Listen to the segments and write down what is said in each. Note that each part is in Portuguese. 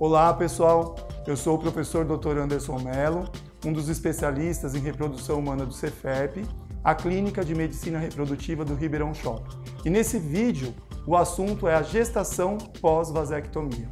Olá pessoal, eu sou o professor Dr. Anderson Mello, um dos especialistas em reprodução humana do Cefep, a Clínica de Medicina Reprodutiva do Ribeirão Shopping. E nesse vídeo, o assunto é a gestação pós-vasectomia.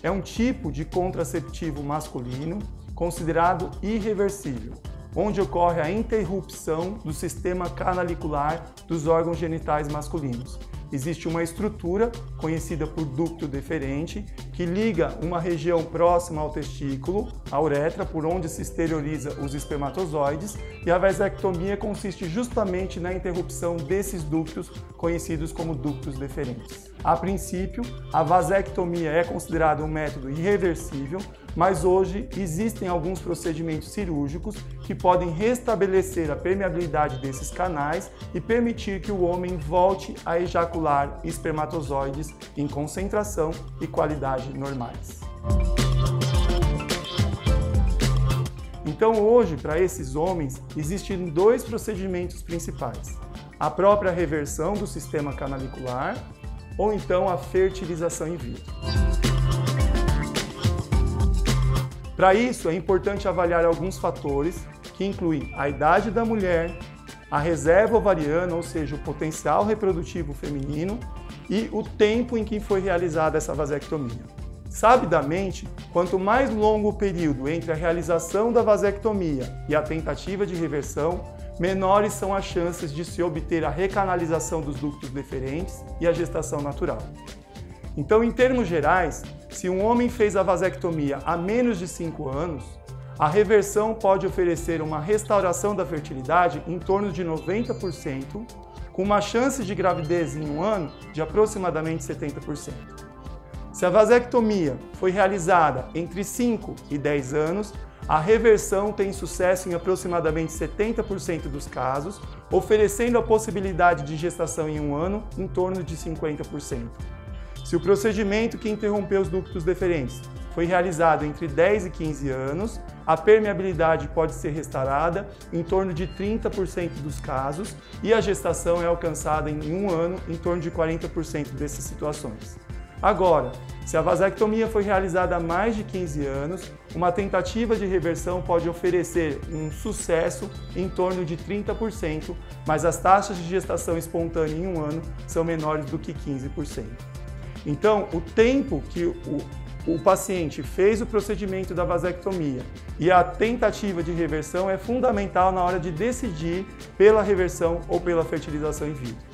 É um tipo de contraceptivo masculino considerado irreversível, onde ocorre a interrupção do sistema canalicular dos órgãos genitais masculinos. Existe uma estrutura conhecida por ducto deferente que liga uma região próxima ao testículo, a uretra, por onde se exterioriza os espermatozoides, e a vasectomia consiste justamente na interrupção desses ductos conhecidos como ductos deferentes. A princípio, a vasectomia é considerada um método irreversível, mas hoje existem alguns procedimentos cirúrgicos que podem restabelecer a permeabilidade desses canais e permitir que o homem volte a ejacular espermatozoides em concentração e qualidade normais. Então hoje, para esses homens, existem dois procedimentos principais. A própria reversão do sistema canalicular ou então a fertilização in vitro. Para isso, é importante avaliar alguns fatores que incluem a idade da mulher, a reserva ovariana, ou seja, o potencial reprodutivo feminino, e o tempo em que foi realizada essa vasectomia. Sabidamente, quanto mais longo o período entre a realização da vasectomia e a tentativa de reversão, menores são as chances de se obter a recanalização dos ductos deferentes e a gestação natural. Então, em termos gerais, se um homem fez a vasectomia há menos de 5 anos, a reversão pode oferecer uma restauração da fertilidade em torno de 90%, com uma chance de gravidez em um ano de aproximadamente 70%. Se a vasectomia foi realizada entre 5 e 10 anos, a reversão tem sucesso em aproximadamente 70% dos casos, oferecendo a possibilidade de gestação em um ano em torno de 50%. Se o procedimento que interrompeu os ductos deferentes foi realizado entre 10 e 15 anos, a permeabilidade pode ser restaurada em torno de 30% dos casos e a gestação é alcançada em um ano em torno de 40% dessas situações. Agora, se a vasectomia foi realizada há mais de 15 anos, uma tentativa de reversão pode oferecer um sucesso em torno de 30%, mas as taxas de gestação espontânea em um ano são menores do que 15%. Então, o tempo que o, o paciente fez o procedimento da vasectomia e a tentativa de reversão é fundamental na hora de decidir pela reversão ou pela fertilização in vitro.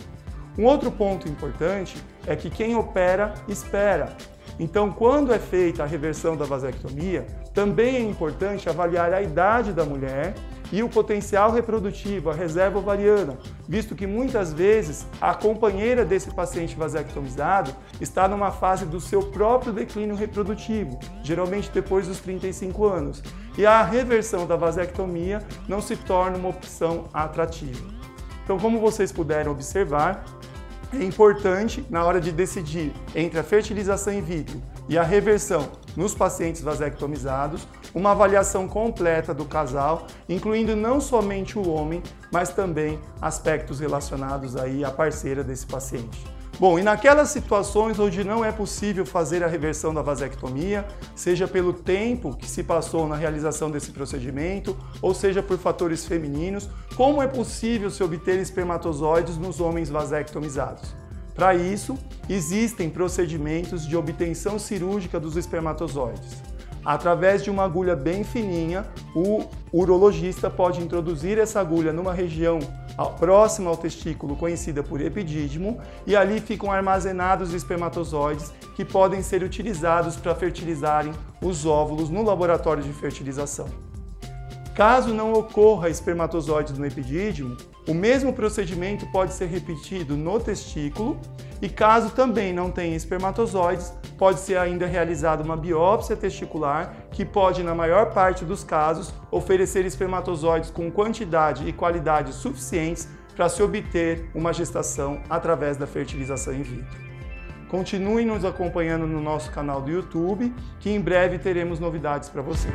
Um outro ponto importante é que quem opera espera. Então, quando é feita a reversão da vasectomia, também é importante avaliar a idade da mulher e o potencial reprodutivo, a reserva ovariana, visto que muitas vezes a companheira desse paciente vasectomizado está numa fase do seu próprio declínio reprodutivo, geralmente depois dos 35 anos, e a reversão da vasectomia não se torna uma opção atrativa. Então, como vocês puderam observar, é importante na hora de decidir entre a fertilização in vitro e a reversão nos pacientes vasectomizados, uma avaliação completa do casal, incluindo não somente o homem, mas também aspectos relacionados aí à parceira desse paciente. Bom, e naquelas situações onde não é possível fazer a reversão da vasectomia, seja pelo tempo que se passou na realização desse procedimento, ou seja por fatores femininos, como é possível se obter espermatozoides nos homens vasectomizados? Para isso, existem procedimentos de obtenção cirúrgica dos espermatozoides. Através de uma agulha bem fininha, o urologista pode introduzir essa agulha numa região próxima ao testículo, conhecida por epidídimo, e ali ficam armazenados espermatozoides que podem ser utilizados para fertilizarem os óvulos no laboratório de fertilização. Caso não ocorra espermatozoides no epidídimo, o mesmo procedimento pode ser repetido no testículo e caso também não tenha espermatozoides, pode ser ainda realizada uma biópsia testicular que pode, na maior parte dos casos, oferecer espermatozoides com quantidade e qualidade suficientes para se obter uma gestação através da fertilização in vitro. Continue nos acompanhando no nosso canal do YouTube, que em breve teremos novidades para vocês.